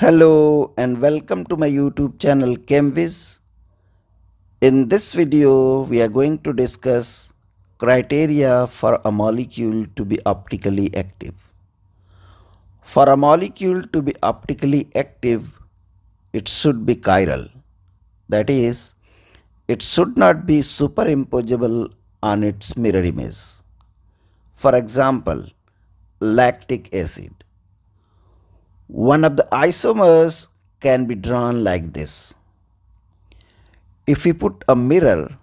Hello and welcome to my YouTube channel ChemWis. In this video, we are going to discuss criteria for a molecule to be optically active. For a molecule to be optically active, it should be chiral. That is, it should not be superimposable on its mirror image. For example, lactic acid. One of the isomers can be drawn like this. If we put a mirror,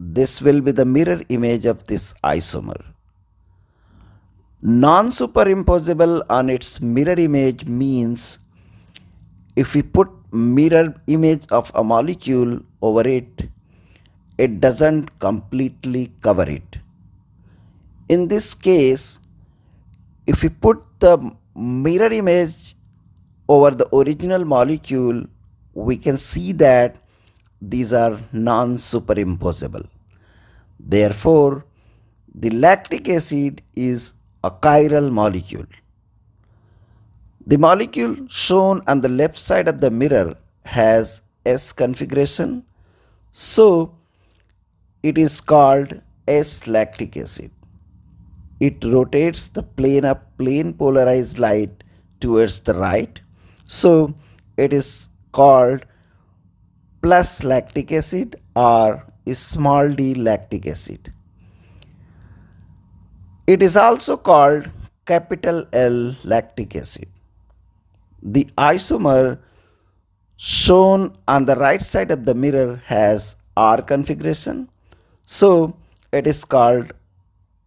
this will be the mirror image of this isomer. Non-superimposable on its mirror image means if we put mirror image of a molecule over it, it doesn't completely cover it. In this case, if we put the mirror image over the original molecule, we can see that these are non-superimposable. Therefore, the lactic acid is a chiral molecule. The molecule shown on the left side of the mirror has S configuration, so it is called S lactic acid it rotates the plane of plane polarized light towards the right. So it is called plus lactic acid or small d lactic acid. It is also called capital L lactic acid. The isomer shown on the right side of the mirror has R configuration. So it is called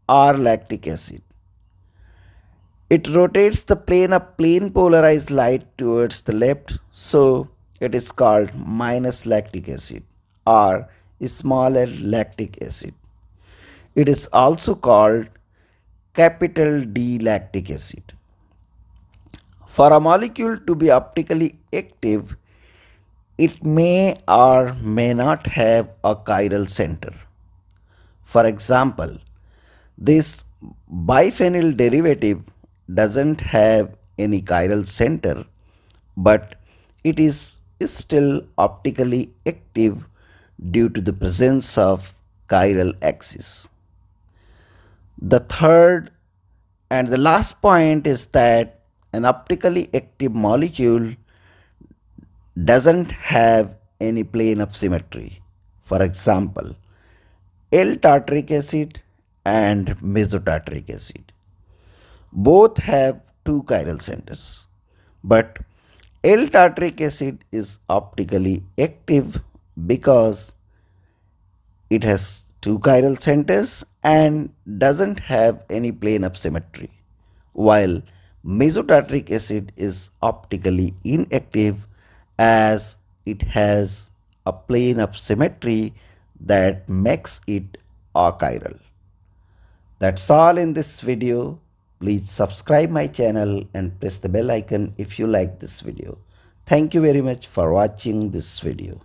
R lactic acid. It rotates the plane of plane polarized light towards the left, so it is called minus lactic acid or small l lactic acid. It is also called capital D lactic acid. For a molecule to be optically active, it may or may not have a chiral center. For example, this biphenyl derivative doesn't have any chiral center, but it is still optically active due to the presence of chiral axis. The third and the last point is that an optically active molecule doesn't have any plane of symmetry. For example, L-tartaric acid and mesotartaric acid. Both have two chiral centers, but L-tartaric acid is optically active because it has two chiral centers and doesn't have any plane of symmetry, while mesotartaric acid is optically inactive as it has a plane of symmetry that makes it achiral. That's all in this video. Please subscribe my channel and press the bell icon if you like this video. Thank you very much for watching this video.